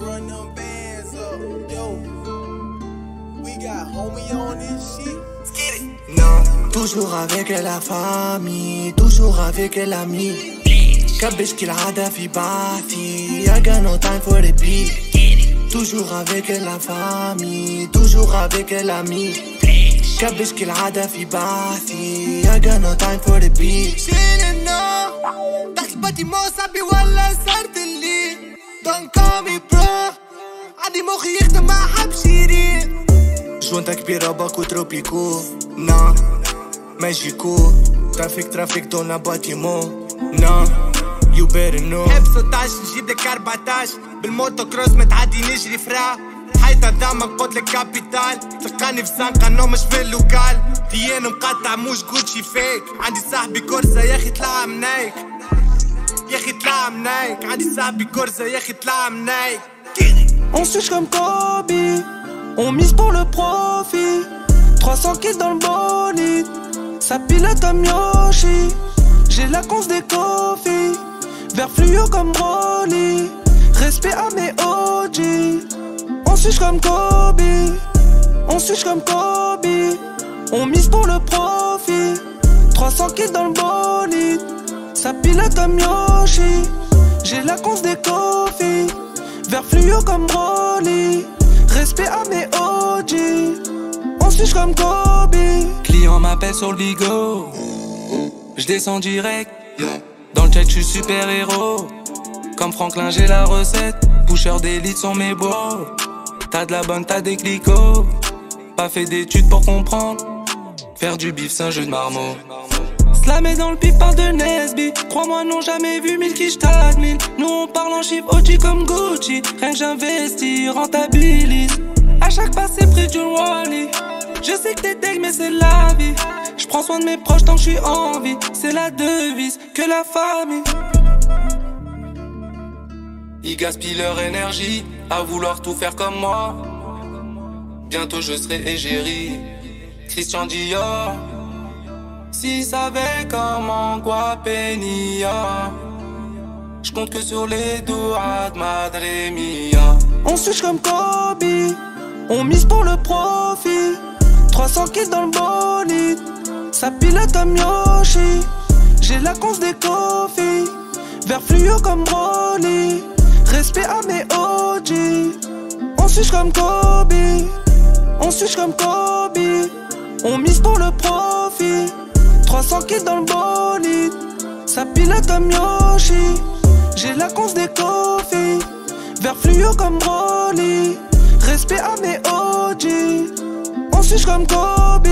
run them bands up. Yo, we got homie on this shit. Let's get it. Non, toujours avec la famille, toujours avec l'ami. كبش كل عادة في بعثي I got no time for the beat Toujours avec la famille Toujours avec l'ami كبش كل عادة في بعثي I got no time for the beat شيل النار تحت الباتيمون صاحبي ولا صارت اللي عندي مخي يخدم مع حب شيرين جوانتا كبيرة باكو تروبيكو. نا ماجيكو. ترافيك ترافيك دونا باتيمون نا You better know. حب 16 نجيب لك 14 بالموتو كروس متعدي نجري فرا. حيطة دامك قلت لك كابيتال. تلقاني في زنقة نو مش في اللوكال. ديان مقطع موش جوتشي فيك. عندي صاحبي كورسة يا أخي طلع منايك يا أخي طلع منايك عندي صاحبي كورسة يا أخي طلع منايك On suce comme Kobe, on mise pour le profit. 300 kills dans le bolide, ça pilote comme Yoshi. J'ai la conce des coffee, vert fluo comme Broly. Respect à mes OG. On suce comme Kobe, on suce comme Kobe. On mise pour le profit. 300 kills dans le bolide, ça pilote comme Yoshi. J'ai la conce des coffee. Vert fluo comme Broly Respect à mes OG On suce comme Kobe Client m'appelle sur le. Je descends direct. Dans le check, je suis super héros. Comme Franklin, j'ai la recette. Pusher d'élite sont mes beaux. T'as de la bonne, t'as des clicots. Pas fait d'études pour comprendre. Faire du bif, c'est un jeu de marmot. Slamé dans le pif par de Nesby. Crois-moi, non, jamais vu mille qui j't'admire. Nous, on parle en chiffres OG comme Gucci. Rien que j'investis, rentabilise. À chaque pas, c'est près du Wally. Je sais que t'es deg, mais c'est la vie. Je prends soin de mes proches tant que je suis en vie. C'est la devise que la famille. Ils gaspillent leur énergie à vouloir tout faire comme moi. Bientôt je serai égérie. Christian Dior. S'ils savaient comment Guapenia. Je compte que sur les doigts de Madre Mia. On suce comme Kobe On mise pour le profit. 300 kills dans le bolide Ça pilote comme Yoshi. J'ai la conce des coffee Vert fluo comme Broly. Respect à mes OG On suce comme Kobe On suce comme Kobe. On mise pour le profit 300 kills dans le bolide. Ça pilote comme Yoshi J'ai la conce des coffee. Vert fluo comme Broly. Respect à mes OG On suce comme Kobe